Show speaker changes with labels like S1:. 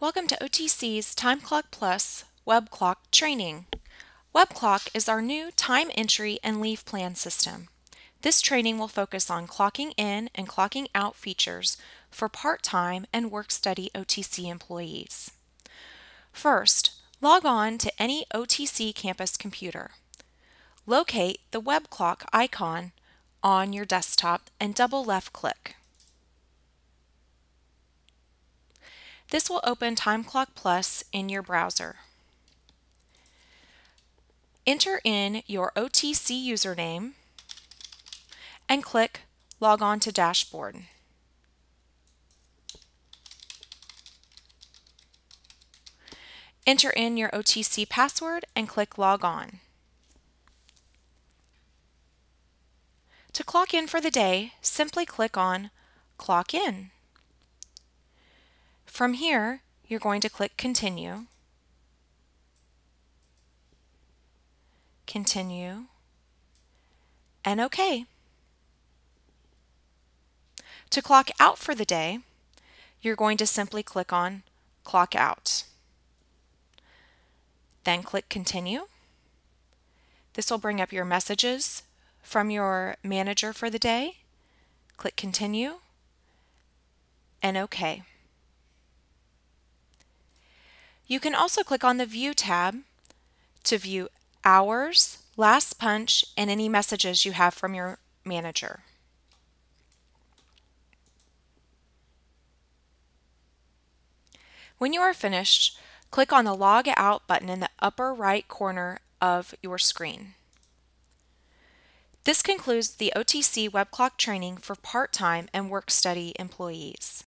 S1: Welcome to OTC's Time Clock Plus Web Clock training. Web Clock is our new time entry and leave plan system. This training will focus on clocking in and clocking out features for part-time and work-study OTC employees. First, log on to any OTC campus computer. Locate the web clock icon on your desktop and double left click. This will open Time Clock Plus in your browser. Enter in your OTC username and click Log on to Dashboard. Enter in your OTC password and click Log On. To clock in for the day, simply click on Clock In. From here, you're going to click Continue, Continue, and OK. To clock out for the day, you're going to simply click on Clock Out. Then click Continue. This will bring up your messages from your manager for the day. Click Continue and OK. You can also click on the View tab to view hours, last punch, and any messages you have from your manager. When you are finished, click on the Log Out button in the upper right corner of your screen. This concludes the OTC Web Clock training for part-time and work-study employees.